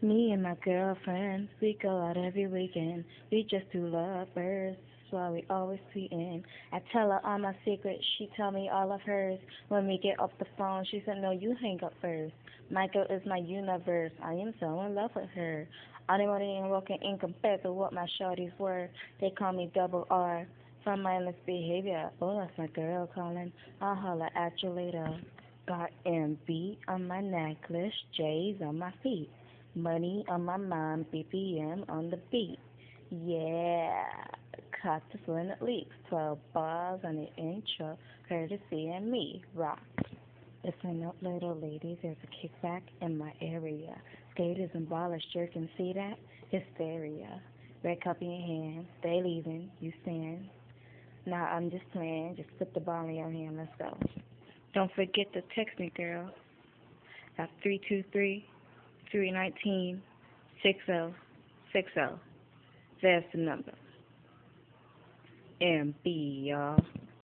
Me and my girlfriend, we go out every weekend. We just do lovers. That's why we always tweeting. I tell her all my secrets, she tell me all of hers. When we get off the phone, she said, No, you hang up first. Michael is my universe. I am so in love with her. I don't want to working in compared to what my shorties were. They call me double R from mindless behavior. Oh, that's my girl calling. I'll holler at you later. Got MB on my necklace, J's on my feet. Money on my mind, BPM on the beat. Yeah, cut the fluent leaks, 12 bars on the intro, courtesy and me, Roc. Listen up, little ladies, there's a kickback in my area. Skaters and ballers jerking, see that? Hysteria. Red cup in your hand, they leaving, you stand. Nah, I'm just playing, just put the ball in your hand, let's go. Don't forget to text me, girl. That's 323 319 6060. That's the number. MB, y'all.